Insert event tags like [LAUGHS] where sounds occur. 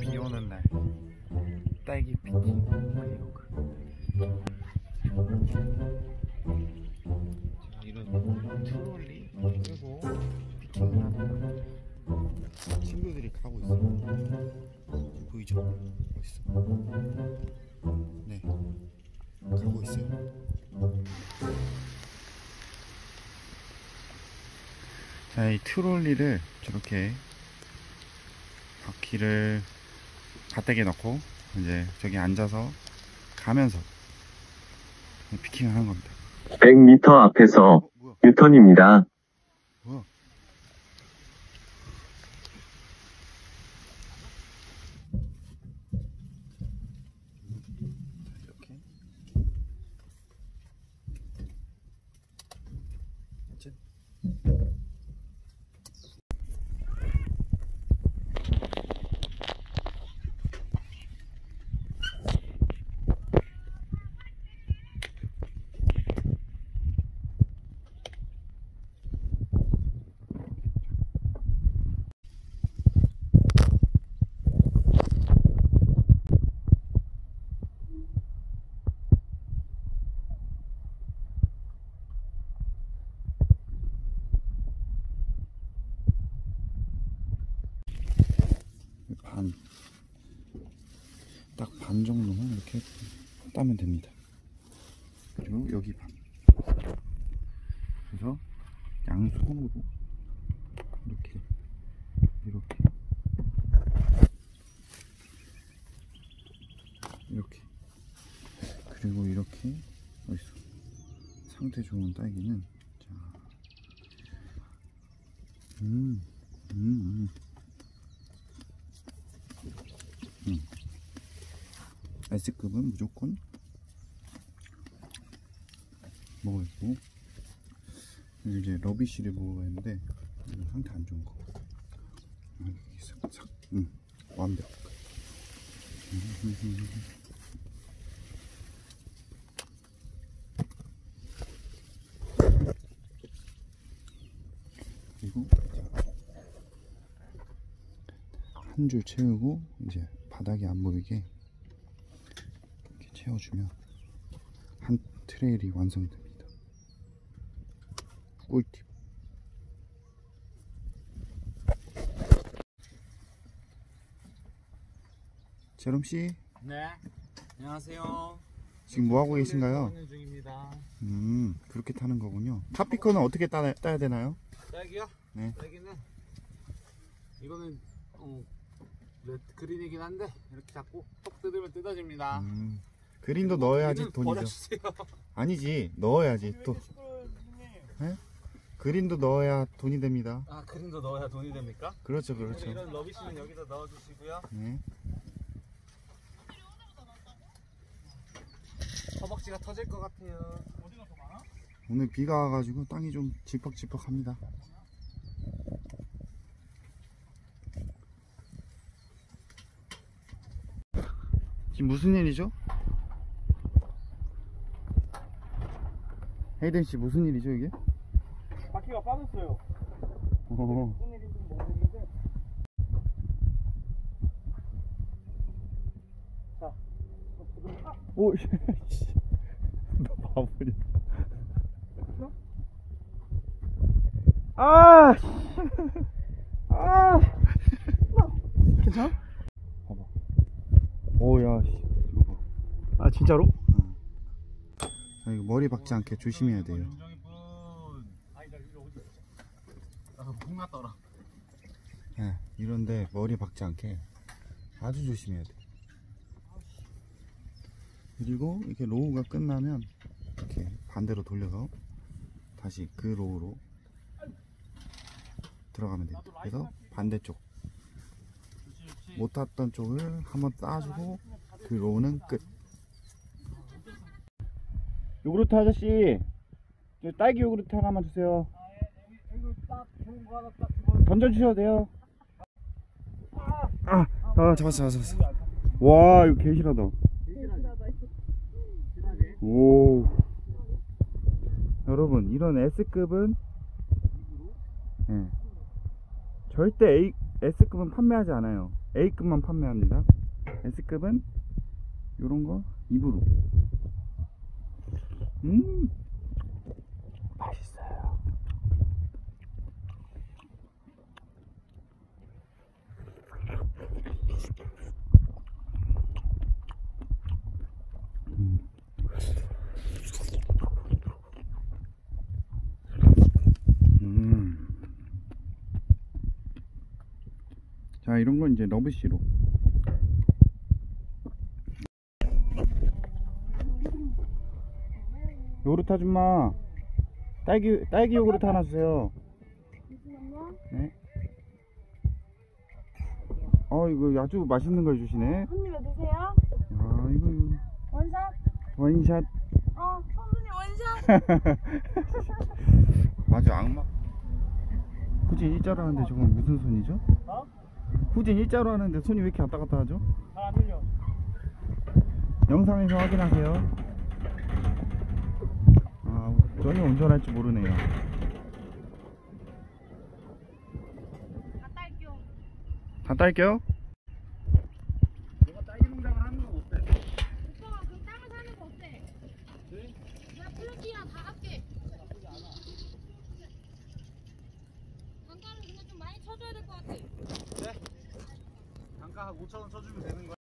비 오는 날. 딸기 피킹 브이로그 자, 이런 트롤리 피킹을 합니다. 친구들이 가고 있어요 보이죠? 멋있어? 네. 가고 있어요. 자, 이 트롤리를 저렇게 바퀴를 밭대기에 넣고 이제 저기 앉아서 가면서 피킹을 하는 겁니다. 100m 앞에서 어, 뭐야? 유턴입니다. 뭐야? 자, 이렇게. 이제 반, 딱 반 정도만 이렇게 따면 됩니다. 그리고 여기 반. 그래서 양손으로 이렇게, 이렇게, 이렇게. 그리고 이렇게, 어딨어? 상태 좋은 딸기는, 자, 음, 음, 음. S급은 무조건 먹어야고 이제 러비쉬를 먹어야하는데 상태 안 좋은 거 여기 싹, 싹, 응, 완벽. 그리고 한 줄 채우고 이제 바닥이 안 보이게 채워주면 한 트레일이 완성이 됩니다. 꿀팁. 제롬 씨 네. 안녕하세요. 지금 뭐 하고 계신가요? 운행 중입니다. 음 그렇게 타는 거군요. 타피커는 어떻게 따, 따야 되나요? 딸기요? 네. 딸기는 이거는 어, 그린이긴 한데 이렇게 잡고 톡 뜯으면 뜯어집니다. 음, 그린도 넣어야지 돈이죠. 아니지 넣어야지 또 그린도 넣어야 돈이 됩니다. 아 그린도 넣어야 돈이 됩니까? 그렇죠 그렇죠. 이런 러비쉬는 여기다 넣어주시고요. 네. 허벅지가 터질 것 같아요. 오늘 비가 와가지고 땅이 좀 질퍽질퍽합니다. 지금 무슨 일이죠? 헤이든 씨 무슨 일이죠 이게? 바퀴가 빠졌어요. 어, 무슨 일인지 모르겠는데. 자, 오, 씨. [LAUGHS] 너 바보냐? 아, 씨. 아, 괜찮아? 봐봐. 오 야, 씨. 이거 봐. 아 진짜로? 머리 박지 않게 조심해야 돼요. 예, 이런데 머리 박지 않게 아주 조심해야 돼. 그리고 이렇게 row가 끝나면 이렇게 반대로 돌려서 다시 그 row로 들어가면 됩니다. 그래서 반대쪽 못 탔던 쪽을 한번 따주고 그 row는 끝. 요구르트 아저씨 저 딸기 요구르트 하나만 주세요 던져주셔도 돼요 아, 아 잡았어, 잡았어. 와, 이거 개실하다. 오. 여러분, 이런 S급은 예. 절대 A, S급은 판매하지 않아요. A급만 판매합니다. S급은 요런 거 입으로. 음, 맛있어요. 음. 음. 자, 이런 건 이제 러브시로. 요구르트 아줌마, 딸기, 딸기 요구르트 하나 주세요. 네. 어, 이거 아주 맛있는 걸 주시네. 손님 왜 드세요? 아, 이거, 이거. 원샷? 원샷. 어, 손님 원샷? [LAUGHS] 아주 악마. 후진 일자로 하는데 저건 무슨 손이죠? 어? 후진 일자로 하는데 손이 왜 이렇게 왔다 갔다 하죠? 잘 안 들려. 영상에서 확인하세요. 아, 전혀 운전할 줄 모르네요. 다 딸게요. 다 딸게요. 내가 딸기 농장을 하는 건 어때? 오빠가 그 땅을 사는 거 어때? 네? 내가 플러티랑 다 할게. 단가를 근데 좀 많이 쳐줘야 될 것 같아. 단가 한 5천 원 쳐주면 되는 거야.